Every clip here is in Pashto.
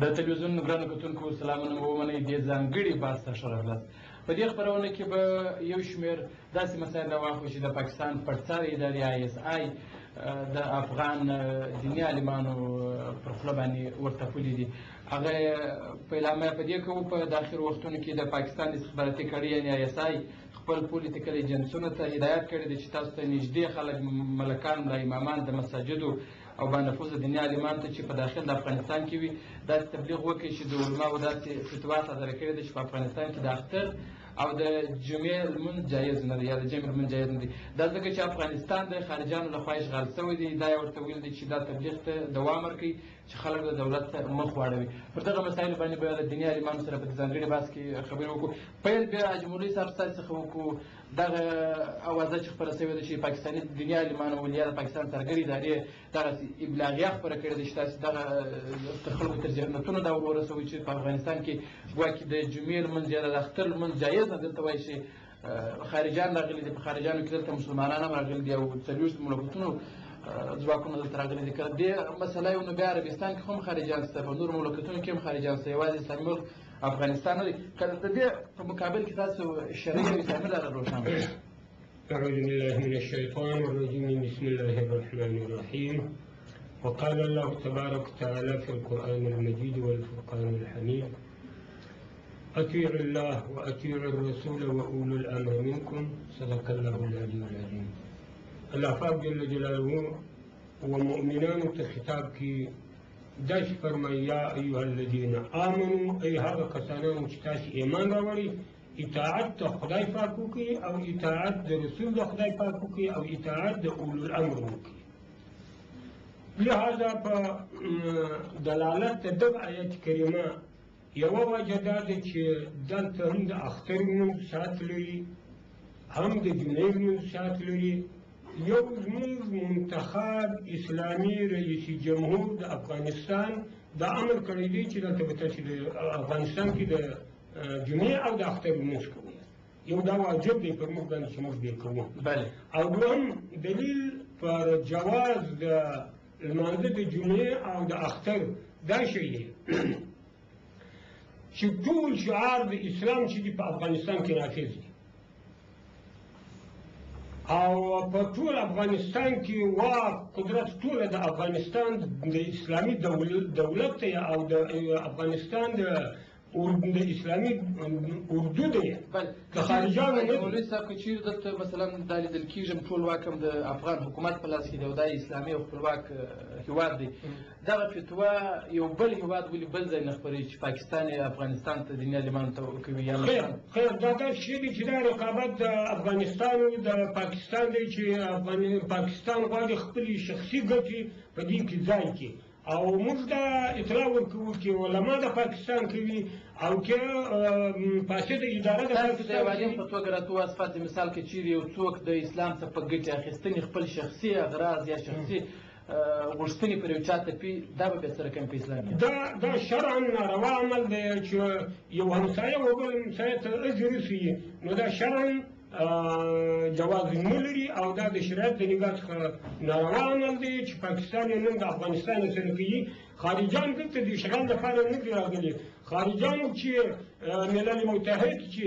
د تلویزیون ګرانو کتونکو سلامونه مو ومنئ دې ځانګړي بحث ته ښه راغلاست په دې خپرونه کې به یو شمېر داسې مسایل راواخلو چې د پاکستان پړساره ادارې آی اس آی د افغان دیني عالمانو پر خوله باندې ورتپلي دي هغه په اعلامه په دې کوو په داخلو وختونو کې د پاکستان استخباراتي کړۍ یعنې آی اس آی خپل پولیتیکل ایجنسونه ته هدایت کړی دی چې تاسو ته نږدې خلک ملکان ملا امامان د مساجدو او با نفوذ دیني عالمان ته چې په داخل د افغانستان کې وي داسې تبلیغ وکړي چې د علماو داسې فتوا صادره کړې ده چې په افغانستان کې د اختر او د جمعې لمونځ جایز نه دی یا د جمعې لمونځ جایز نه دی دا ځکه چې افغانستان د خارجانو لخوا اشغال شوی دی دا یې ورته ویل دی چې دا تبلیغ ته دوام ورکړي چې خلک د دولت ته مخ واړوي پر دغه مسایلو باندې به د دیني عالمانو سره په ځانګړي بحث کې خبرې وکړو پیل بیا جمهوري صاحب ستاسو څخه وکړو دغه اوازه چې خپره شوې ده چې پاکستاني دیني عالمانو ولیا د پاکستان سرګري ادارې دغه ابلاغیه خپره کړې ده چې تاسو دغه تر خلکو تر ذهنتونو دا ورسوي چې په افغانستان کې ګواکې د جمعې لمونځ یا د اختر لمونځ جایز نه دلته وایي چې خارجان راغلي دي په خارجانو کې دلته مسلمانان هم راغلي دي او څلوېښت مملکتونو ځواکونه دلته راغلي دي که دې مسله یو نو بیا عربستان کې هم خارجان شته په نورو مملکتونو کې هم خارجان شته یوازې اسلامي ملک افغانستان نه دی که د دې په مقابل کې تاسو شرعي او اسلامي لاره روښانه أعوذ بالله من الشيطان الرجيم بسم الله الرحمن الرحيم وقال الله تبارك وتعالى في القرآن المجيد والفرقان الحميد اطیعوا الله و اطیعوا الرسول و اولو الامر منکم صدق الله العلی العظیم الله پاک جل جلاله و مؤمنانو ته خطاب کی داش فرمای یا ایها الذین آمنو ای هغه کسانانو چې تاسو ایمان راوړی اطاعت د خدای پاک وکړي او اطاعت د رسول د خدای پاک وکړي او اطاعت د اولو الامر وکړي لهذا په دلالت د دغه آیت کریمه یوه وجه دا ده چې دلته هم د اختر لمونځ ساعت لري، هم د جمعې لمونځ ساعت لري، یو زموږ منتخب اسلامي رئیس جمهور د افغانستان دا امر کړی دی چې دلته به تاسو د افغانستان کې د جمعې او د اختر لمونځ کوئ یو دا واجب دی پر موږ باندې چې موږ بې کوو بله او دوهم دلیل پر جواز د لمانځه د جمعې او د اختر دا شی دی چې ټول شعار د اسلام چې دی په افغانستان کې نافذ دی او په ټول افغانستان کې وا قدرت ټول د افغانستان د اسلامي دولت دولت او د افغانستان د د اسلامي اردو دی بل د خارجانو نه مولوي صاحب که چیرې دلته مثلا دا لیدل کېږي ټول واک هم د افغان حکومت په لاس کې دی او دا اسلامي او خپلواک هیواد دی دغه فتوا یو بل هیواد ولې بل ځای نه خپرېږي چې پاکستان یې افغانستان ته دیني عالمان ته ورکوي یا خیر خیر دا داسې شی دی چې دا رقابت د افغانستان او د پاکستان دی چې پاکستان غواړي خپلې شخصي ګټې په دې کې ځای کړي او موږ دا اطلاع ورکوو چې علما د پاکستان کوي او که فاسد اداره د پاکستان کوي په توګه راتو اسفات مثال کې چیرې یو څوک د اسلام څخه په ګټه اخیستنې خپل شخصي اغراض یا شخصي غوښتنې پر یو چا تپي دا به سره کوم په اسلام دا دا شرعا ناروا عمل دی چې یو همسایه وبل همسایه ته اجر رسي نو دا شرعا جواز نه لري او دا د شریعت د نګاه څخه ناروا عمل دی چې پاکستان یې نن د افغانستان سره کوي خارجان دلته د اشغال لپاره نه دي راغلي خارجان چې ملل متحد چې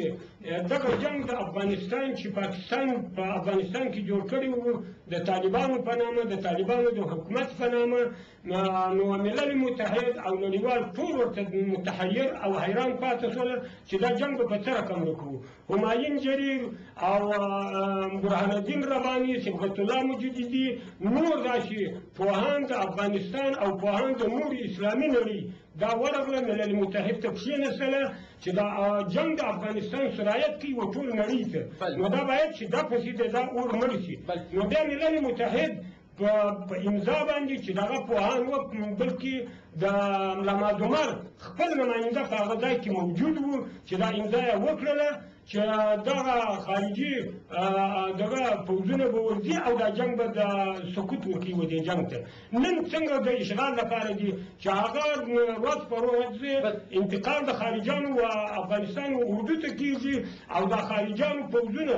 دغه جنګ د افغانستان چې پاکستان په افغانستان کې جوړ کړی وو د طالبانو په نامه د طالبانو د حکومت په نامه نو ملل متحد او نړیوال ټول ورته متحیر او حیران پاتې شول چې دا جنګ به په څه رقم وکړو همایون جریر او برهان الدین رباني صبغت الله مجددي نور داسې پوهان د افغانستان او پوهان د نور اسلامي نړۍ دا ورغله ملل متحد ته کښېنستله چې دا جنګ د افغانستان سرایت کوي و ټول نړۍ ته نو دا باید چې دا پسې د دا اور مړ شي نو بیا ملل متحد په په امضا باندې چې دغه پوهان و بلکې د ملا مادومر خپل نماینده په هغه ځای کې موجود وو چې دا امضا یې وکړله چې دغه خارجي دغه پوځونه به ورځي او دا جنګ به د سکوت وکړي و دې جنګ ته نن څنګه د اشغال لپاره دي چې هغه ورځ پر ورځ انتقال د خارجانو و افغانستان و اردو ته کېږي او د خارجانو پوځونه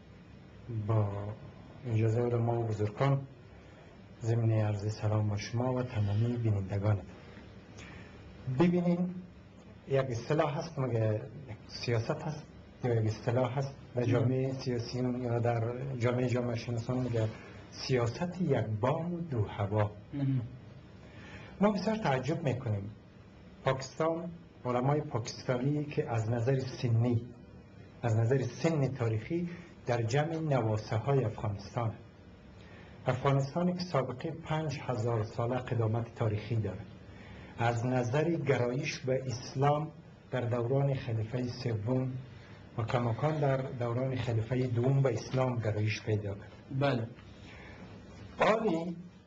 با اجازه آدم و بزرگان ضمن عرض سلام با شما و تمامی بینندگان ببینین یک اصطلاح هست مگه سیاست هست یا یک اصطلاح هست در جامعه سیاسیون یا در جامعه جامعه شناسان مگه سیاست یک بام و دو هوا ما بسیار تعجب میکنیم پاکستان علمای پاکستانی که از نظر سنی از نظر سن تاریخی در جمع نواسه های افغانستان افغانستان که سابقه پنج هزار ساله قدامت تاریخی دارد از نظر گرایش به اسلام در دوران خلیفه سوم و کماکان در دوران خلیفه دوم به اسلام گرایش پیدا کرد بله آنی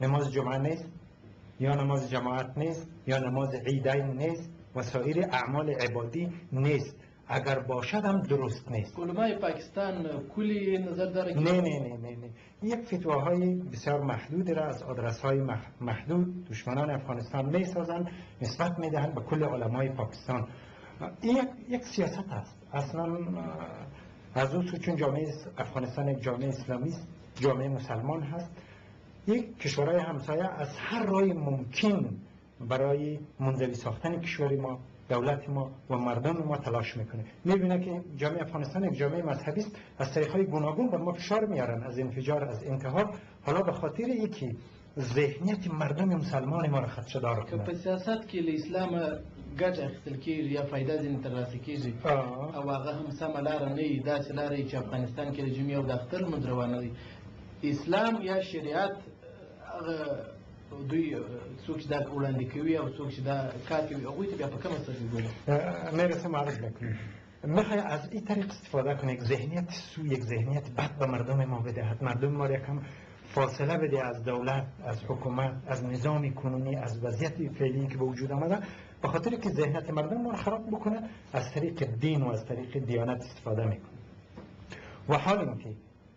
نماز جمعه نیست یا نماز جماعت نیست یا نماز عیدین نیست و سایر اعمال عبادی نیست اگر باشد هم درست نیست علمای پاکستان کلی نظر داره نه نه نه نه, نه. یک فتواهای بسیار محدود را از آدرس های محدود دشمنان افغانستان می سازند نسبت می دهند به کل علمای پاکستان یک, یک سیاست است اصلا از اون چون جامعه افغانستان یک جامعه اسلامی است جامعه مسلمان هست یک کشورهای همسایه از هر راه ممکن برای منزوی ساختن کشور ما دولت ما و مردم ما تلاش میکنه میبینه که جامعه افغانستان یک جامعه مذهبی است از طریق های گوناگون بر ما فشار میارن از انفجار از انتحار حالا به خاطر یکی ذهنیت مردم مسلمان ما را خدشه دار کنه په سیاست کې له اسلام ګټه اخیستل کیږي یا فائدہ ځین تر لاسه کیږي او هغه هم سم لار نه دی دا چې لارې چې افغانستان کې د جمعې او د اختر مدروانه دی اسلام یا شریعت هغه دوی څوک چې دا وړاندې کوي او څوک چې دا کار کوي هغوی ته بیا په کومه سترګه ګوري میرسم عرض بکنی میخوای از این طریق استفاده کنه یک ذهنیت سو یک ذهنیت بد به مردم ما بدهد مردم ما یکم فاصله بده از دولت از حکومت از نظام کنونی از وضعیت فعلی که به وجود آمده به خاطر که ذهنیت مردم ما خراب بکنه از طریق دین و از طریق دیانت استفاده میکنه و حال که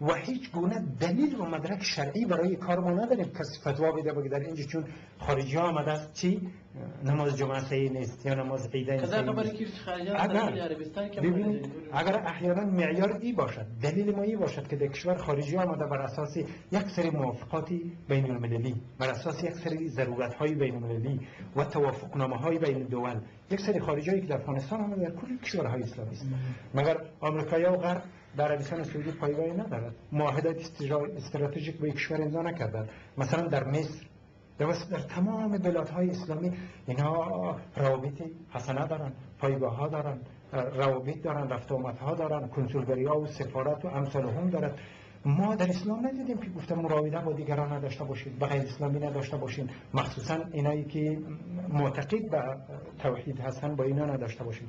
و هیچ گونه دلیل و مدرک شرعی برای کار ما نداریم کسی فتوا بده بگه در اینجا چون خارجی ها آمده است چی نماز جمعه صحیح نیست یا نماز عیدین نیست کذا خبری که خارجی عربستان که ببینید اگر احیانا معیار ای باشد دلیل ما ای باشد که در کشور خارجی آمده بر اساس یک سری موافقاتی بین المللی بر اساس یک سری ضرورت های بین المللی و توافق نامه های بین دول یک سری خارجی که در افغانستان آمده در کل کشورهای اسلامی است مگر آمریکایی و غرب در عربستان سعودی پایگاهی ندارد معاهدات استراتژیک با کشور امضا نکردند مثلا در مصر در, در تمام بلاد های اسلامی اینا روابط حسنه دارن پایگاه ها دارن روابط دارن رفت آمد ها دارن کنسولگری ها و سفارت و امثال هم دارن ما در اسلام ندیدیم که گفتم مراوده با دیگران نداشته باشید به غیر اسلامی نداشته باشین مخصوصا اینایی که معتقد به توحید هستن با اینا نداشته باشین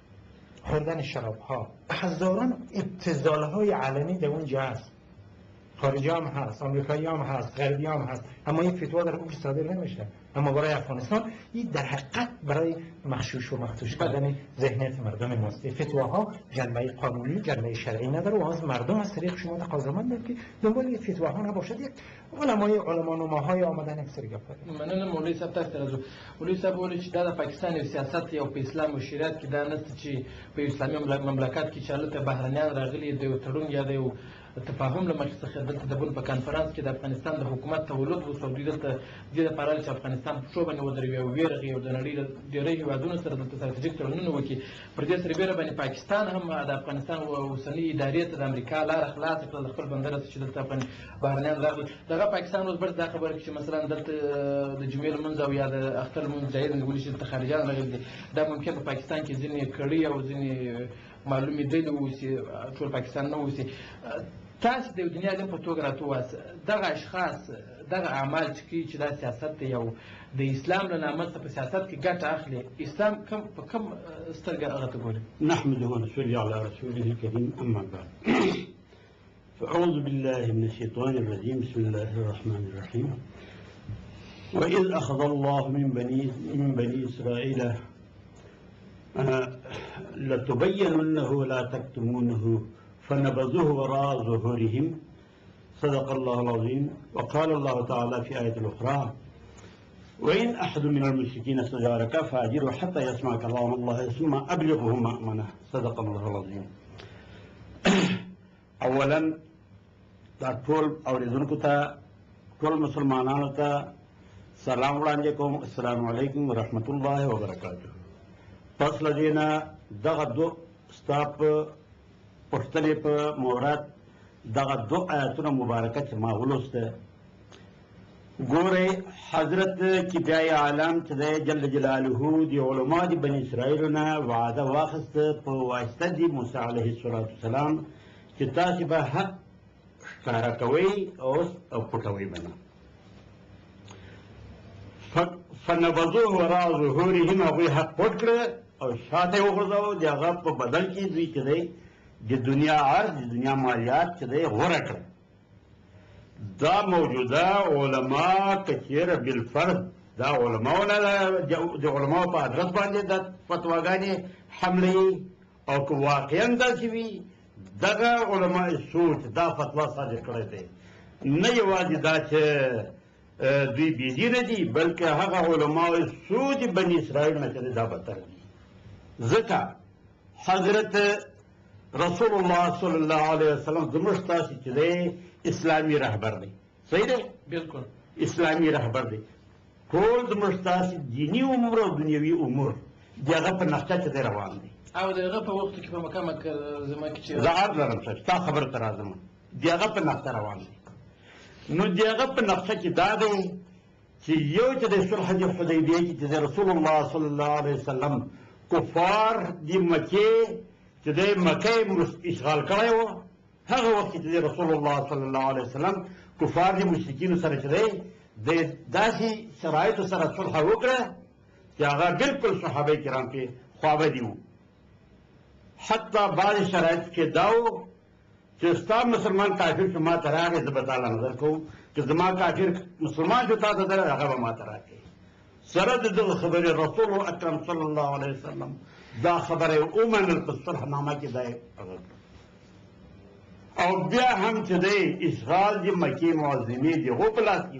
خوردن شراب ها هزاران ابتزال های علنی در اونجا هست خارجی هم هست آمریکایی هم هست غربی هم هست اما این فتوا در حکم صادر نمیشه اما برای افغانستان این در حقیقت برای مخشوش و مخشوش بله. کردن ذهنیت مردم ماست فتواها جنبه قانونی جنبه شرعی نداره و از مردم از طریق شما تقاضا که دنبال این فتواها نباشد یک علمای علما نما های آمدن یک سری گپ داریم مننه مولوی صاحب تاسو راځو مولوی صاحب ولی چې دا د پاکستان یو سیاست یو په اسلام او شریعت کې دا نست چې په اسلامي مملکت کې چاله ته بهرنیان راغلي د یو تړون یا د یو تفاهم له مخې څخه دلته د بن په کانفرنس کې د افغانستان د حکومت تولد وسو دوی دلته دې لپاره چې افغانستان په شو باندې ودروي او ویرغي او د نړۍ له ډېری هیوادونو سره دلته ستراتیژیک تړونونه وکړي پر دې سره بیره باندې پاکستان هم د افغانستان اوسنۍ ادارې ته د امریکا لاره خلاصه کړه خپل بندر چې دلته بهرنیان راغلل دغه پاکستان اوس برس دا خبره کوي چې مثلا دلته د جمعې لمونځ او یا د اختر لمونځ جایز نیول شي چې خارجان راغلي دي دا ممکن په پاکستان کې ځینې کړي او ځینې معلومې ډلې اوسي ټول پاکستان نه اوسي تاسو د دنیا د په توګه راتو واس دغه اشخاص دغه اعمال چې کوي چې دا سیاست دی او د اسلام له نامه څخه په سیاست کې ګټه اخلي اسلام کم په کم سترګه هغه ته ګوري نحمده ونصلي على رسوله الكريم اما بعد فأعوذ بالله من الشيطان الرجيم بسم الله الرحمن الرحيم وإذ أخذ الله من بني من بني إسرائيل آه، لتبيننه لا تكتمونه فنبذوه وراء ظهورهم صدق الله العظيم وقال الله تعالى في آية أخرى وإن أحد من المشركين استجارك فأجره حتى يسمع كلام الله ثم أبلغه مأمنه صدق الله العظيم اولا دا ټول اوریدونکو ته ټول مسلمانانو ته سلام وړاندې کوم السلام علیکم ورحمت الله وبرکاته پس لدینا دغه دو ستاپ پښتنې په مورات دغه دو آیاتونه مبارکه چې ما ولوسته ګورئ حضرت کبرياء عالم چې دی جل جلاله د علما د بني اسرائیلو نه وعده واخیسته په واسطه د موسی علیه السلام چې تاسو به حق ښکاره کوئ او پټوئ به نه فنبذوه وراء ظهورهم هغوی حق پټ کړه او شاته یې وغورځاوه د هغه په بدل کې دوی چې دی د دنیا عرض د دنیا مالیات چې دی غوره کړه دا موجوده علما که چېرې بالفرض دا علماو نه د علماو په ادرس باندې د فتواګانې حمله او که واقعا داسې وي دغه علما سوچ دا فتوا صادر کړی دی نه یوازې دا چې دوی بېدینه دي بلکې هغه علما سوچ بني اسرائیل نه چې دا بدتر دي ځکه حضرت رسول الله صلی الله علیه وسلم زموږ ستاسو چې دی اسلامي رهبر دی صحیح دی بالکل اسلامي رهبر دی ټول زموږ ستاسو دیني امور او دنیوي امور د هغه په نقشه کې دی روان دی او د هغه په وخت کې په مکه مکه زما کې چې زه عرض لرم چې تا خبر ته راځم د هغه په نقشه روان دی نو د هغه په نقشه کې دا دی چي يو ته د صلح د حديبيه کي چي د رسول الله صلی الله عليه وسلم کفار د مکې چي د مکه اشغال کړی و هغه وخت کي چي د رسول الله صلی الله عليه وسلم کفار د مشرکینو سره چي دی د داسي شرایطو سره صلح وکړه چي هغه بالکل صحابه کرام پې خوابدي وو حتی بعضې شرایط کې دا و چه ستا مسلمان کافر چه ماته راغی زه به تاله نظر کوم که زما کافر مسلمان چه تاته درغی هغه به ماته راکړي سره د دغه خبرې رسول اکرم صلی الله علیه وسلم دا خبره ومنل په صلح نامه کې دی او بیا هم چې دی اشغال د مکې معظمې د هغو په لاس کې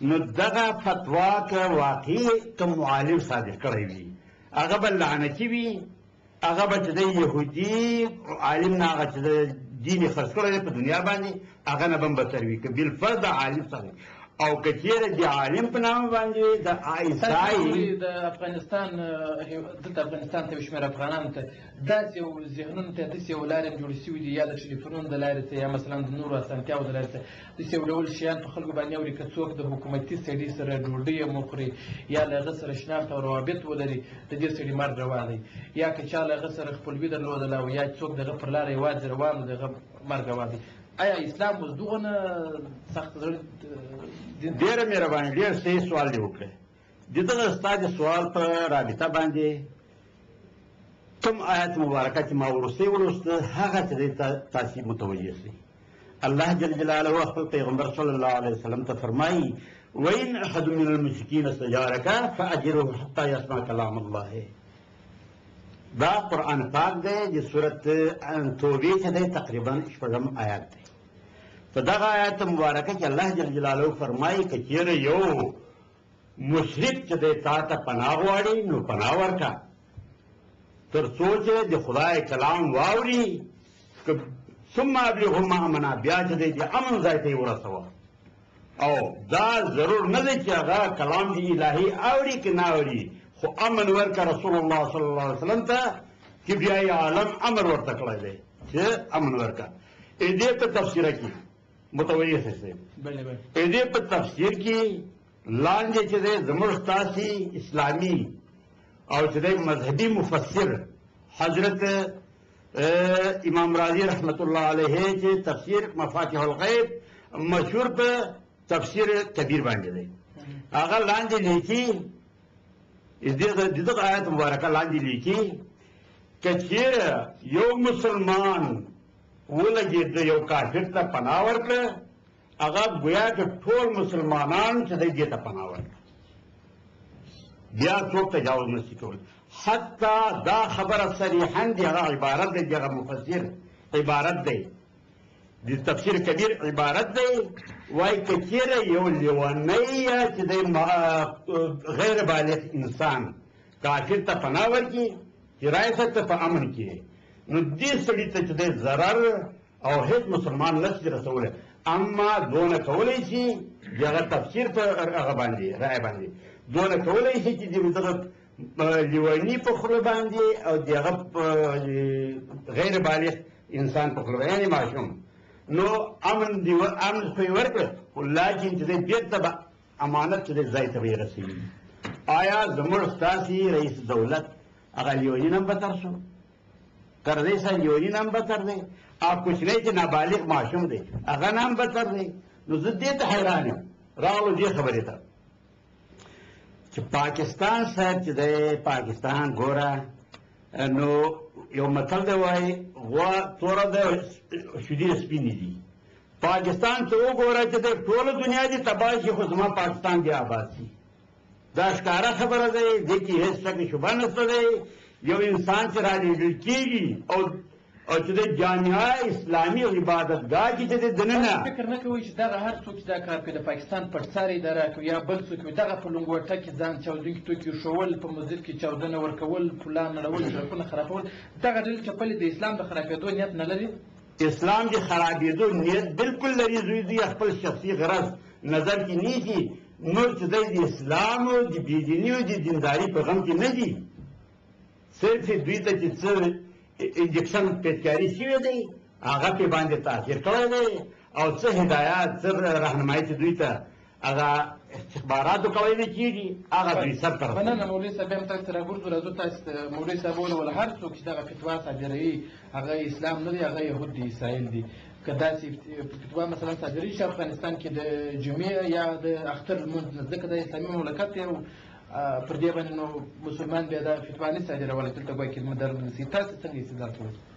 نو دغه فتوا که واقعي کوم عالم صادر کړی وي هغه به لعنتي وي هغه به چې د یهودي عالم نه هغه چې د دین یې خرڅ کړی دی په دنیا باندې هغه نه به هم بتر وي که بالفرض د عالم صادر او که چیرې د عالم په نامه باندې د آیسای د افغانستان دلته افغانستان ته شمېر افغانان ته داسې یو ذهنونو ته داسې یو لارې جوړې شوې دي یا د ټلیفونونو د لارې ته یا مثلا د نورو اسانتیاو د لارې ته داسې یو ډول شیان په خلکو باندې اوري که څوک د حکومتي سړي سره ډوډۍ هم وخوري یا له هغه سره شناخت او روابط ولري د دې سړي مرګ روا دی یا که چا له هغه سره خپلوي درلودله او یا څوک د هغه پر لاره یوازې روان د هغه مرګ روا دی آیا اسلام اوس دغونه سخت زړه دین ډېره مهرباني ډېر صحیح سوال دې وکړی د دغه ستا د سوال په رابطه باندې کوم آیت مبارکه چې ما وروستی ولوست هغه څه ته تاسو متوجه شئ الله جل جلاله خپل پیغمبر صلی الله علیه وسلم ته فرمایي وإن أحد من المشركين استجارك فأجره حتى يسمع كلام الله دا قرآن پاک دی د سورت توبې څخه دی تقریبا شپږم آیات دی په دغه آیات مبارکه کې الله جل جلاله فرمایي که چیرې یو مشرک چې دی تا ته پناه غواړي نو پناه ورکړه تر څو چې د خدای کلام واوري که ثم ابلغه مامنا بیا چې دی د امن ځای ته یې ورسوه او دا ضرور نه دی چې هغه کلام د الهي اوري که نه اوري خو امن ورکړه رسول الله صلی الله علیه وسلم ته چې بیا یې عالم امر ورته کړی دی چې امن ورکړه دې ته تفسیره کړي متوجه شئ صاحب بله بله په دې په تفسیر کې لاندې چې دی زموږ ستاسې اسلامي او چې دی مذهبي مفسر حضرت امام راضي رحمت الله علیه چې تفسیر مفاتيح الغیب مشهور په تفسیر کبیر باندې دی هغه لاندې لیکي دغه آیت مبارکه لاندې لیکي که چیرې یو مسلمان ولګېد، یو کافر ته پناه ورکړه، هغه ګویا چې ټول مسلمانان چې دی دې ته پناه ورکړه، بیا څوک تجاوز نشي کولی، حتی دا خبره صریحا د هغه عبارت دی، د هغه مفسر عبارت دی، د تفسیر کبیر عبارت دی، وایي که چېرې یو لیونی یا چې دی غیر بالغ انسان کافر ته پناه ورکړي حراست ته په امن کې نو دې سړي ته چې دی ضرر او هیڅ مسلمان نشي رسولی اما دونه کولی شي د هغه تفسیر په هغه باندې رایه باندې دونه کولی شي چې د دغه لیوني په خوله باندې او د هغه غیر بالغ انسان په خوله یعنې ماشوم نو امن دی امن خو یې ورکړ خو لاکن چې دی بېرته به امانت چې دی ځای ته به یې رسوي آیا زموږ ستاسې رئیس دولت هغه لیوني نه بتر شو تر دې سره لیوني نه بتر دی او کوچنی چې نابالغ ماشوم دی هغه نه بتر دی نو زه دې ته حیران یم راغلو دې خبرې ته چې پاکستان صاحب چې دی پاکستان ګوره نو یو متل دی وایي غوا توره ده شیدې سپینې دي پاکستان ته وګوره چې د ټوله دنیا دې تباه شي خو زما پاکستان دې آباد شي دا ښکاره خبره ده دې کې هیڅ شک شبه نشته دی یو انسان چې رالیږل کېږي او او چې د جامعه اسلامي عبادتګاه کې چې د دننه فکر نه کوي چې دغه هر څوک چې دا کار کوي د پاکستان پر سر اداره کوي یا بل څوک وي دغه په لنګوټه کې ځان چاودونکي توکي ښوول په مسجد کې چاودنه ورکول پلان نړول سړکونه خرابول دغه ډلې چپلې د اسلام د خرابېدو نیت نه لري اسلام د خرابیدو نیت بالکل لري زوی دوی خپل شخصي غرض نظر کې نیسي نور چې دی د اسلام او د بېدیني او د دینداري په غم کې نه دي صرف دوی ته چې څه انجکشن پیچکاري شوی دی هغه پې باندې تاثیر کړی دی او څه هدایات څه رهنمایي چې دوی ته هغه استخباراتو کوي نه کیږي هغه دوی سر طرف مننه مولوي صاحب هم تاسو ته راګرځو راځو تاسو ته مولوي صاحب ول هر څوک چې دغه فتوا صادروي هغه اسلام نه دی هغه يهود دي اسرائیل دي که داسې فتوا مثلا صادري شي افغانستان کې د جمعې یا د اختر لمونځ نه ځکه د اسلامي مملکت دی او پر دې باندې نو مسلمان بیا دا فتوا نه صادرولی دلته ګواکې لمونځ تاسو څنګه استدلال کوئ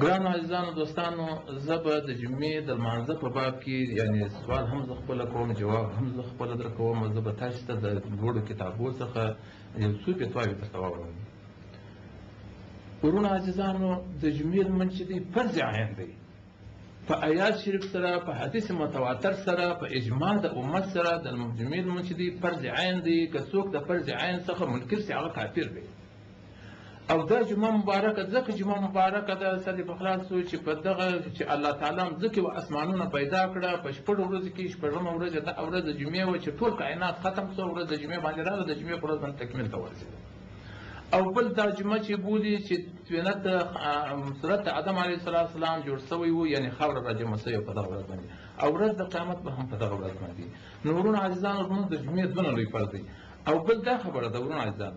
ګرانو عزیزانو دوستانو زه به د جمعې د لمانځه په باب کې یعنې سوال هم زه خپله کوم جواب هم زه خپله در کوم زه به تاسو ته د لوړو کتابو څخه یو څو فتواوې درته واوروم وروڼه عزیزانو د جمعې لمونځ چې دی فرض عین دی په آیات شریف سره په حدیث متواتر سره په اجماع د امت سره د جمعې لمونځ چې دی فرض عین دی که څوک د فرض عین څخه منکر سي هغه کافر دی او دا جمعه مبارکه ځکه جمعه مبارکه ده سر په خلاص شو چې په دغه چې الله تعالی ځکه و اسمانونه پیدا کړه په شپږ ورځې کې شپږم ورځ د ورځ د جمعې و چې ټول کائنات ختم شو ورځ د جمعې باندې راغله د جمعې پر ورځ باندې تکمیل ته ورسېده او بل دا جمعه چې بولي چې تنت سورت آدم علیه السلام جوړ شوی وو یعنی خاور را جمع شوی په دغه ورځ باندې او ورځ د قیامت به هم په دغه ورځ باندې نورون عزیزان ورونو د جمعې دونه لوی فرض دی او بل دا خبره ده ورونو عزیزان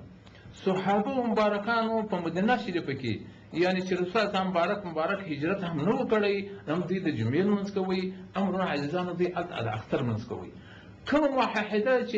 صحابه مبارکانو په مدینه شریفه کې یعنی چې رسول الله مبارک مبارک هجرت هم نه وکړی هم دوی د جمعې لمونځ کوي هم رونه عزیزانو دوی هلته د اختر لمونځ کوي کومه معاهده چې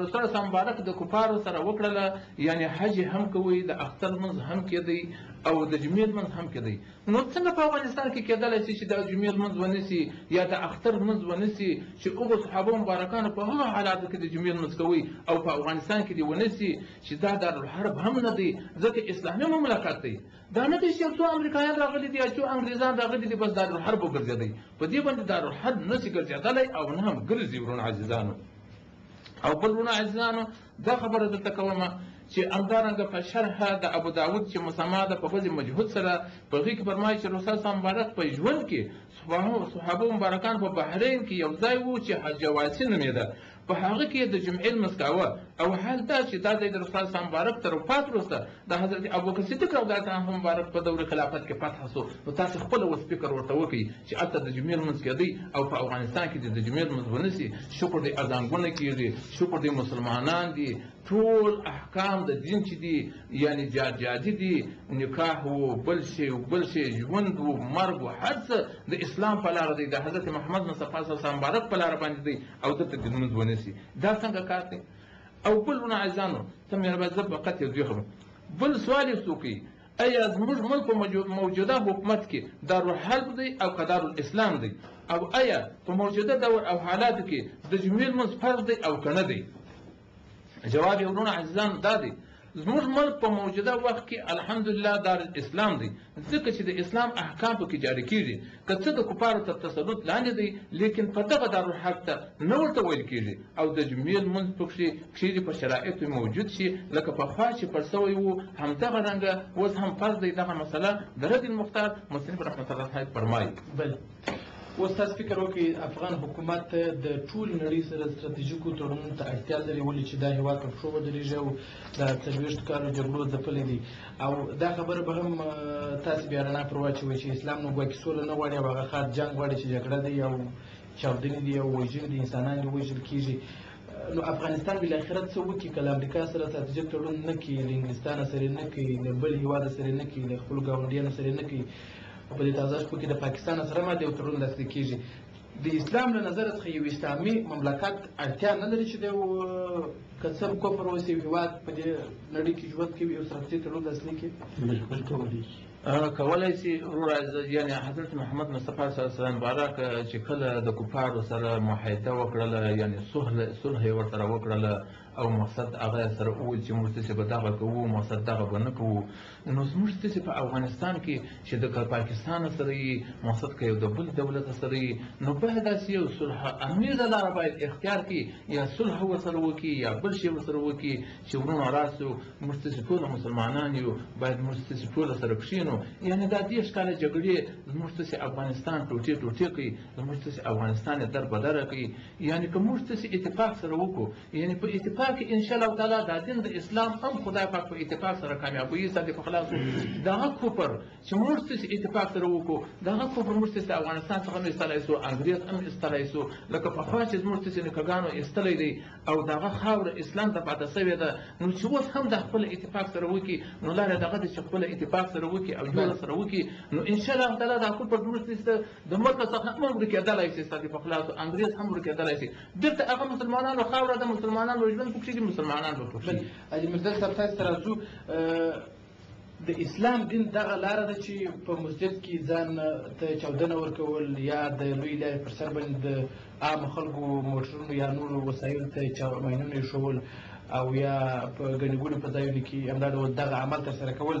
رسول الله مبارک د کفارو سره وکړله یعنی حج هم کوي د اختر لمونځ هم کېدی او د جمعې لمونځ هم کېدی نو څنګه په افغانستان کښې کېدلې شي چې د جمعې لمونځ ونه شي یا د اختر لمونځ ونه شي چې هغو صحابه مبارکانو په هغو حالاتو کښې د جمعې لمونځ کوئ او په افغانستان کښې دې ونه شي چې دا دارالحرب هم نه دی ځکه اسلامي مملکت دی دا نه دی چې یو څو امریکایان راغلي دي یا څو انګریزان راغلي دي بس دارالحرب وګرځېدی په دې باندې دارالحرب نه شي ګرځېدلی او نه هم ګرځي ورونو عزیزانو او بل ورونو عزیزانو دا خبره درته کوم چي همدارنګه په شرح د ابو داود چي مسما ده په وجه مجهود سره په هغي کي فرمايي چي رسول صاحب مبارک په ژوند کي صحابه مبارکان په بحرين کي يو ځای وو چي حجواسي نومېده په هغه کي يې د جمعې لمونځ کاوه او حال دا چي دا ځای د رسول صاحب مبارک تر وفات وروسته د حضرت ابوبکر صدیق رضی الله عنه مبارک په دور خلافت کې فتح سو نو تاسو خپل اوس فکر ورته وکړئ چې هلته د جمعې لمونځ کېدی او په افغانستان کې د جمعې لمونځ ونسي شکر دی اذانګونه کېږي شکر دی مسلمانان دي ټول احکام د دین چې دي یعنی جاجادي دي نکاح وو بل شی بل شی ژوند وو مرګ وو هر څه د اسلام په لار دی د حضرت محمد مصطفی صلی الله علیه وسلم مبارک په لار باندې دی او دلته د لمونځ ونسي دا څنګه کار دی او بل ورونه عزیزانو ته مهرباني زه فقط یو دوه خبره بل سوال یې څوک کوي ایا زموږ ملک په موجوده حکومت کې دارالحرب دی او که دارالاسلام دی او ایا په موجوده دور او حالاتو کې د جمعې لمونځ فرض دی او که نه دی جواب یې وروڼه عزیزان دا دی زموږ ملک په موجوده وخت کې الحمدلله دارالاسلام دی ځکه چې د اسلام احکام په کې جاري کېږي، که څه د کفارو تر تسلط لاندې دی، لېکن په دغه دارالحرب ته نه ورته ویل کېږي او د جمعې لمونځ پکښې کېږي په شرایطو موجود شي، لکه پخوا چې فرض شوی و، همدغه رنګه اوس هم فرض دی، دغه مسئله د رد المختار مصنف رحمة الله صاحب فرمایي. بله اوس تاسو فکر وکړئ، افغان حکومت د ټولې نړۍ سره ستراتیژیکو تړونونو ته اړتیا لري، ولې چې دا هېواد په پښو ودرېږي او د څلوېښت کالو جګړو ځپلی دی، او دا خبره به هم تاسو بیا رڼا پر واچوي چې اسلام نو ګواکې سوله نه غواړي او هغه ښاد جنګ غواړي چې جګړه دی او چاودنې دي او وژنې دي انسانان دي وژل کېږي نو افغانستان بالاخره څه وکړي که له امریکا سره ستراتیژیک تړون نه کړي له انګلستان سره نه کړي له بل هېواد سره نه کړي له خپلو ګاونډیانو سره نه کړي په دې تازه شپو کې د پاکستان سره هم د یو تړون لاسلیک کېږي د اسلام له نظره څخه یو اسلامي مملکت اړتیا نه لري چې د یو کڅن کفر اوس یو هیواد په دې نړۍ کې ژوند کوي او سختي تړون لاسلیک کړي بالکل کولی شي کولای شي یعنی حضرت محمد مصطفی صلی الله علیه وسلم بارک چې کله د کفارو سره معاهده وکړله یعنی صلح صلح یې ورسره وکړله او مقصد هغه سره وویل چې موږ څه به دغه کوو مقصد دغه به نه کوو نو زموږ څه چې په افغانستان کې چې د که پاکستان سره یي مقصد که یو د بل دولت سره یي نو باید داسې یو صلح امیزه لاره باید اختیار کړي یا صلح ورسره وکړي یا بل شی ورسره وکړي چې ورونو راسو موږ څه چې ټول مسلمانان یو باید موږ څه چې ټول سره کښینو یعنی دا دېرش کاله جګړې زموږ څه چې افغانستان ټوټې ټوټې کړي زموږ څه چې افغانستان یې در بدره کړي یعنی که موږ څه چې اتفاق سره وکړو یعنی په اتفاق کې ان شاء الله تعالی دا دین د اسلام هم خدای پاک په اتفاق سره کامیابوي سره په خلاص دغه کوپر چې موږ څه اتفاق سره وکړو دغه کوپر موږ څه افغانستان څخه هم استلای سو انګریز هم استلای سو لکه په خوا چې موږ څه نکګانو استلای دی او دغه خاور اسلام ته پاتې سوی ده نو چې اوس هم د خپل اتفاق سره وکړي نو لاره دغه چې خپل اتفاق سره وکړي او جوړ سره وکړي نو ان شاء الله تعالی دا کوپر موږ څه د مرکز څخه هم ورکېدلای شي سره په خلاص انګریز هم ورکېدلای شي دلته هغه مسلمانانو خاوره ده مسلمانانو ژوند پکښې دي مسلمانان به پکښې علي مزدل صاحب تاسو ته راځو د اسلام دین دغه لاره ده چې په مسجد کې ځان ته چاودنه ورکول یا د لوی لارې پر سر باندې د عام خلکو موټرونو یا نورو وسایلو ته چاودنه ایښول او یا په ګڼې ګوڼې په ځایونو کې همدا ډول دغه عمل ترسره کول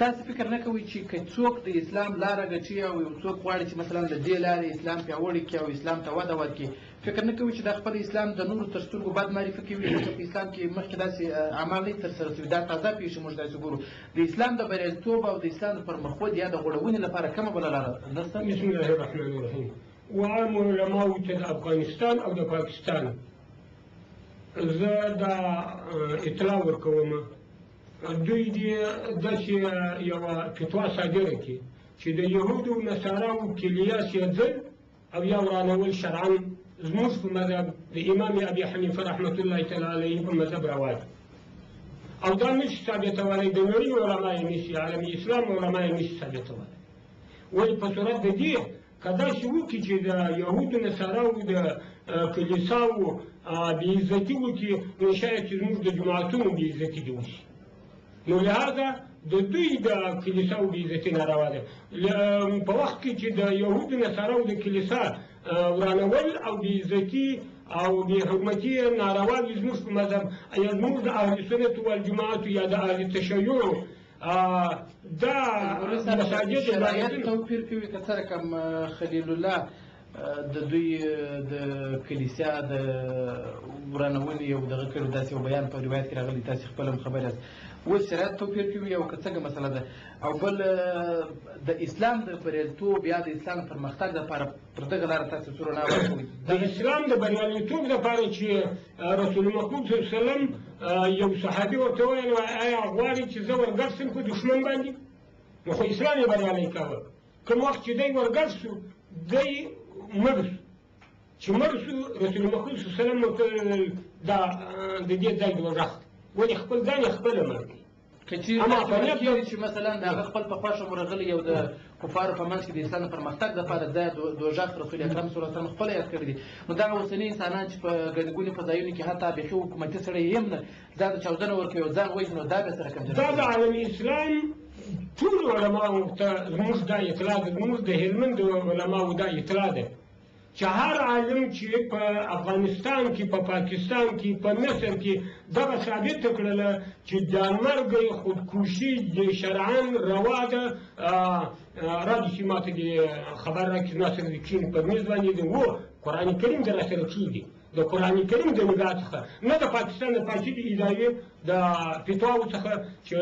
تاسې فکر نه کوئ چې که څوک د اسلام لاره ګټي او یو څوک غواړي چې مثلا له دې لارې اسلام پیاوړی کړي او اسلام ته وده ورکړي، فکر نه کوئ چې دا خپل اسلام د نورو تر سترګو بد معرفي کوي، ځکه په اسلام کې مخکې داسې اعمال نه دي ترسره شوي، دا تازه پېښې موږ داسې ګورو، د اسلام د بریالیتوب او د اسلام د پرمخود یا د غوړونې لپاره کومه بله لاره نشته؟ بسم الله الرحمن الرحیم وعام علماو چې د افغانستان او د پاکستان زه دا اطلاع ورکوم دوی دې داسې یوه فتوا صادره کړي چې د یهودو او نصاراو کلیه سېځل او یا ورانول شرعا زموږ په مذهب د امام ابي حنیفه رحمت الله تعالی علیه په مذهب روا دي او دا نشي ثابتولی د نړۍ علما یې نشي عالم اسلام علما یې نشي ثابتولی وایي په صورت د دې که داسې وکړي چې د یهودو نصاراوو د کلیساوو بې عزتي وکړي نو شاید چې زموږ د جماعتونو بې عزتي دې وشي نو لهذا د دوی د کلیساو بې عزتي ناروا ده په وخت کې چې د یهودو نصاراو د کلیسا ورانول او بې عزتي او بې حرمتي ناروا دي زموږ په مذهب یا زموږ د اهل سنت والجماعت یا د اهل تشیع دا مساجد شرایط توپیر کوي که څه رقم خلیل الله د دوی د کلیسا د ورانونې یو دغه کړو داسې یو بیان په روایت کې راغلی تاسو خپل هم خبر یاست اوس شرایط توپیر کوي یو که څنګه مسله ده او بل د اسلام د بریالیتوب یا د اسلام پرمختګ لپاره پر دغه لار تاسو څو رڼا ورکوي د اسلام د بریالیتوب لپاره چې رسول مقبول صلی الله علیه وسلم یو صحابي ورته ویل آیا غواړي چې زه ورګډ شم په دښمن باندې نو خو اسلام یې بریالی کاوه کوم وخت چې دی ورګډ شو دی مړ شو چې مړ شو رسول مقبول صلی الله علیه وسلم ورته دا د دې ځای دوزخ ولې خپل ځان یې خپله مړ کړي که چیرې اما دا خبره اقلیت کېږي چې مثلا د هغه خپل په خوښه مو راغلی یو د کفارو په منځ کې د انسان د پرمختګ لپاره دا دو- دوزخ رسول اکرم صلی الله علیه وسلم خپله یاد کړی دی نو دغه اوسني انسانان چې په ګڼې ګونې فضایونو کې حتی بیخي حکومتي سړی یې هم نه ځان ته چاودنه ورکوي او ځان وژني نو دا بیا سره کوم دا د عالم اسلام ټول علماو ته زموږ دا اطلاع ده زموږ د هلمند علماو دا اطلاع ده چه هر عالم چه په افغانستان کی په پاکستان کی په مصر کی دغه ثابت کړله چه دمرګی خودکوشی دی شرعا روا ده رادی چه ماته دی خبر راکی زما سره دی کینی پر میز باندی دی و قرآن کریم دی را سره چی دی د قران کریم د نگاه څخه نه د پاکستان د پاچي د ادارې د فتواو څخه چې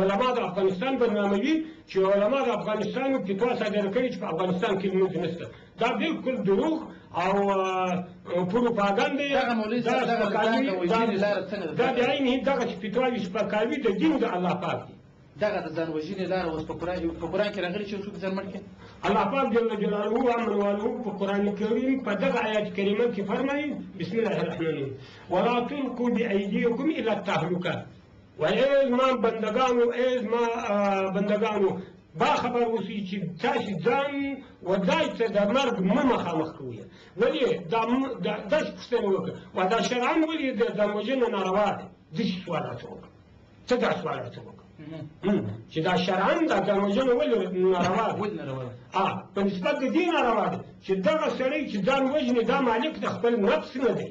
علما د افغانستان برناموي چې علما د افغانستان فتوا صادره کړي چې په افغانستان کې لمونځ نشته دا بالکل دروغ او پروپاګند دی دغه مولوی صاحب دغه ځان د وژنې لاره څنګه ده دا د عین هند دغه چې فتواوې سپکاوي د دین د الله پاک دی دغه د ځان وژنې لاره اوس په قرآن په قرآن کې راغلي چې څوک ځان مړ کړي الله پاک جل جلاله امر والو په قرآن کریم په دغه آیات کریمه کې فرمایي بسم الله الرحمن الرحیم ولا تلقوا بأیدیکم الی التهلکه وای ای زما بندګانو ای زما بندګانو با خبر اوسئ چې تاسو ځان ودای ته د مرګ مه مخامخ کوئ ولې دا داسې پوښتنه وکړه و دا شرعا ولې د ځانوژنه ناروا ده داسې سوال راته وکړه ته دا سوال راته وکړه چې دا شرعا دا ځانوژنه ولې ناروا ده ولې ناروا ده په نسبت د دې ناروا ده چې دغه سړی چې ځان وژني دا مالک د خپل نفس نه دی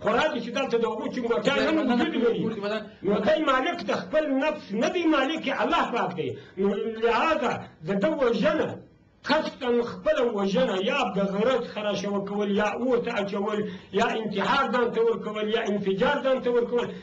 خوراکي چې دلته د هغو چنګوټیان هم وجود لري نو دی مالک د خپل نفس نه دی مالک الله پاک دی نو لهذا د ده وژنه قصدا خپل وژنه یا د غرض سره شوه کول یا اور ته اچول یا انتحار ځان ته ورکول یا انفجار ځان ته ورکول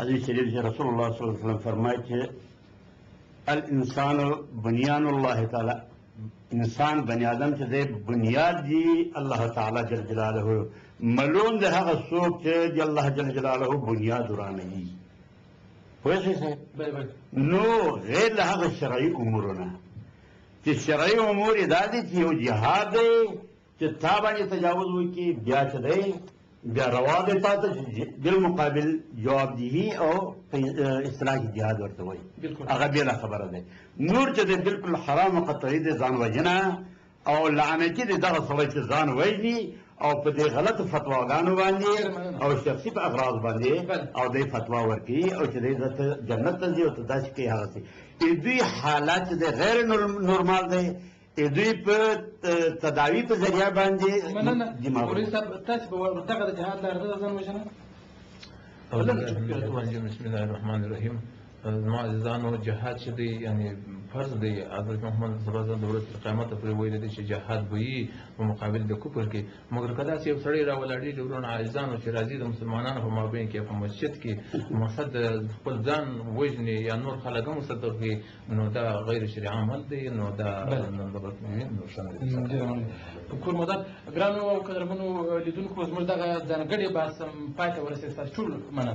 حدیث شریف سے رسول اللہ صلی اللہ علیہ وسلم فرمائے تھے الانسان بنیان اللہ تعالی انسان بنی آدم چې دی بنیاد دی الله تعالی جل جلاله ملون د هغه څوک چې دی الله جل جلاله بنیاد ورانه وي پوه شئ نو غیر له هغه شرعي امورونه چې شرعي امور یې دا دي چې یو جهاد دی چې تا باندې تجاوز وکړي بیا چې دی بیا روا دی تا ته چې بالمقابل جوابدهي او په اصطلاح کې جهاد ورته وایي بالکل. هغه بېله خبره دی نور چې دی بالکل حرام او قطعي دی ځان وژنه او لعنتي دی دغه سړی چې ځان وژني او په دې غلطو فتواګانو باندې ډېره مننه. او شخصي په اغراض باندې بله. او دی فتوا ورکوي او چې دی ته جنت ته ځي او ته داسې کوي هغسې د دوی حالات چې دی غیر نور- نورمال دی د دوی په تداوی په ذریعه باندې مننه وري صاحب تاسو به ورتګه د جهاد لار ده ځان وژنه بسم الله الرحمن الرحیم زما عزیزانو جهاد چې دی یعنی فرض دی حضرت محمد صلی الله علیه وسلم د ورځې قیامت پرې ویل دي چې جهاد به یي په مقابل د کفر کې مګر کدا چې یو سړی راولاړي د ورونو عزیزانو چې راځي د مسلمانانو په مابین کې په مسجد کې مقصد خپل ځان وژني یا نور خلک هم صدقه نو دا غیر شرعي عمل دی نو دا کور مدار ګرانو او قدرمنو لیدونکو زموږ دغه ځانګړی بحث هم پای ته ورسېد ستاسو ټول مننه